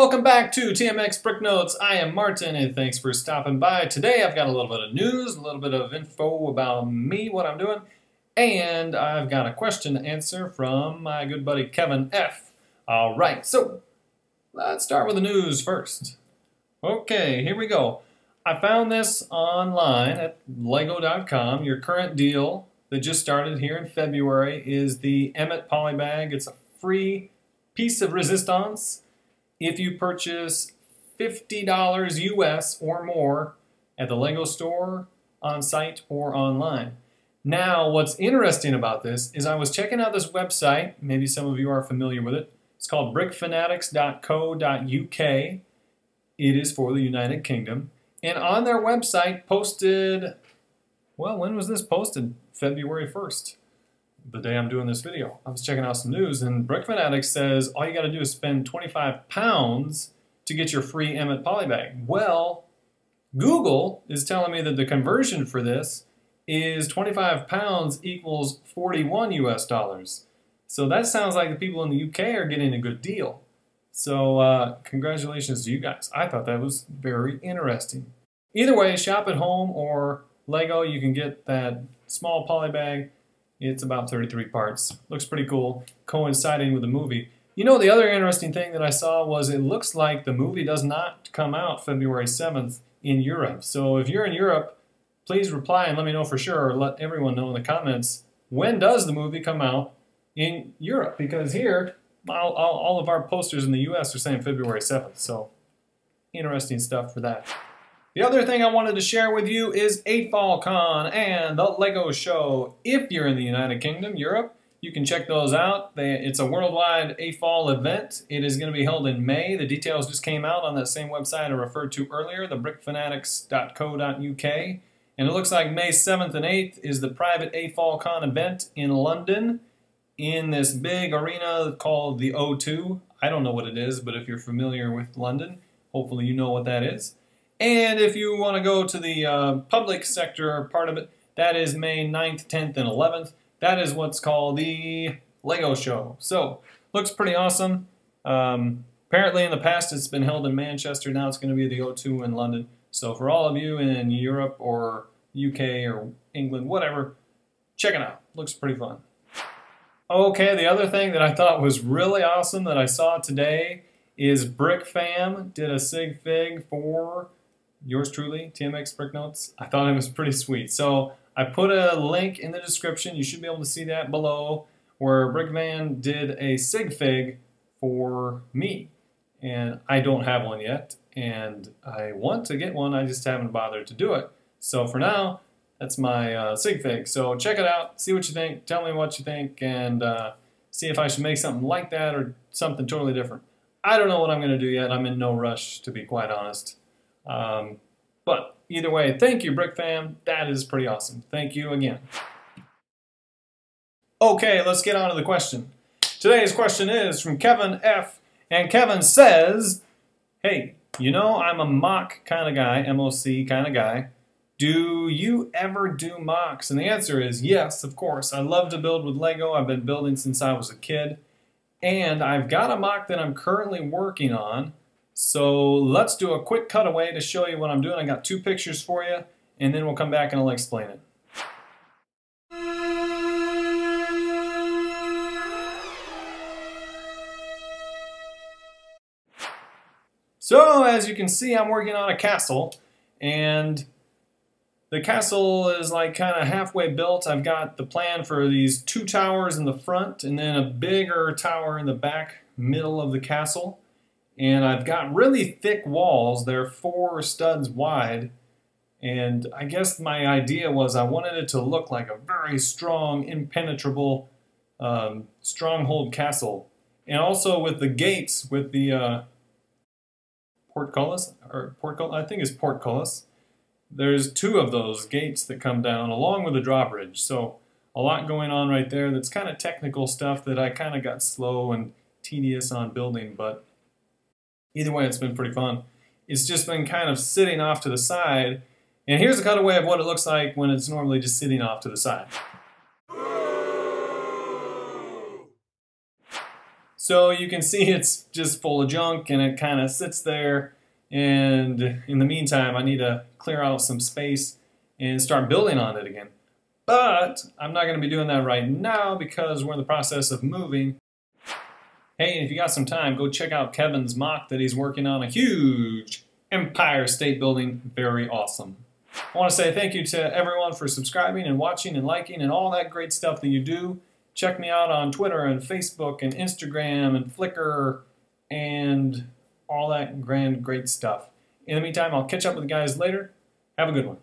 welcome back to TMX Brick Notes. I am Martin, and thanks for stopping by. Today I've got a little bit of news, a little bit of info about me, what I'm doing, and I've got a question to answer from my good buddy Kevin F. All right, so let's start with the news first. Okay, here we go. I found this online at lego.com. Your current deal that just started here in February is the Emmet Polybag. It's a free piece of resistance if you purchase $50 US or more at the Lego store, on site, or online. Now, what's interesting about this is I was checking out this website. Maybe some of you are familiar with it. It's called brickfanatics.co.uk. It is for the United Kingdom. And on their website posted, well, when was this posted? February 1st the day I'm doing this video. I was checking out some news, and Brick Fanatics says all you got to do is spend 25 pounds to get your free Emmet polybag. Well, Google is telling me that the conversion for this is 25 pounds equals 41 US dollars. So that sounds like the people in the UK are getting a good deal. So uh, congratulations to you guys. I thought that was very interesting. Either way, shop at home or Lego, you can get that small polybag it's about 33 parts. Looks pretty cool, coinciding with the movie. You know, the other interesting thing that I saw was it looks like the movie does not come out February 7th in Europe. So if you're in Europe, please reply and let me know for sure, or let everyone know in the comments, when does the movie come out in Europe? Because here, all, all, all of our posters in the US are saying February 7th. So interesting stuff for that. The other thing I wanted to share with you is AFOLCon and the LEGO Show. If you're in the United Kingdom, Europe, you can check those out. They, it's a worldwide AFOL event. It is going to be held in May. The details just came out on that same website I referred to earlier, the brickfanatics.co.uk. And it looks like May 7th and 8th is the private AFOLCon event in London in this big arena called the O2. I don't know what it is, but if you're familiar with London, hopefully you know what that is. And if you want to go to the uh, public sector part of it, that is May 9th, 10th, and 11th. That is what's called the Lego Show. So, looks pretty awesome. Um, apparently in the past it's been held in Manchester, now it's going to be the O2 in London. So for all of you in Europe or UK or England, whatever, check it out. Looks pretty fun. Okay, the other thing that I thought was really awesome that I saw today is BrickPham did a sig fig for yours truly, TMX Brick Notes. I thought it was pretty sweet. So I put a link in the description. You should be able to see that below where BrickPham did a sig fig for me. And I don't have one yet. And I want to get one. I just haven't bothered to do it. So for now, that's my uh, sig fig. So check it out. See what you think. Tell me what you think. And uh, see if I should make something like that or something totally different. I don't know what I'm going to do yet. I'm in no rush, to be quite honest. Um, but either way, thank you, BrickPham. That is pretty awesome. Thank you again. Okay, let's get on to the question. Today's question is from Kevin F. And Kevin says, Hey, you know I'm a MOC kind of guy, MOC kind of guy. Do you ever do MOCs? And the answer is yes, of course. I love to build with Lego. I've been building since I was a kid. And I've got a MOC that I'm currently working on so let's do a quick cutaway to show you what I'm doing. I got two pictures for you, and then we'll come back and I'll explain it. So as you can see, I'm working on a castle, and the castle is like kind of halfway built. I've got the plan for these two towers in the front, and then a bigger tower in the back middle of the castle and I've got really thick walls. They're four studs wide. And I guess my idea was I wanted it to look like a very strong, impenetrable um, stronghold castle. And also with the gates, with the uh, portcullis, or portcullis, I think it's portcullis. There's two of those gates that come down along with the drawbridge. So a lot going on right there that's kind of technical stuff that I kind of got slow and tedious on building, but Either way, it's been pretty fun. It's just been kind of sitting off to the side. And here's a cutaway of what it looks like when it's normally just sitting off to the side. So you can see it's just full of junk and it kind of sits there. And in the meantime, I need to clear out some space and start building on it again. But I'm not going to be doing that right now because we're in the process of moving. Hey, if you got some time, go check out Kevin's MOC that he's working on. A huge Empire State Building. Very awesome. I want to say thank you to everyone for subscribing and watching and liking and all that great stuff that you do. Check me out on Twitter and Facebook and Instagram and Flickr and all that grand, great stuff. In the meantime, I'll catch up with you guys later. Have a good one.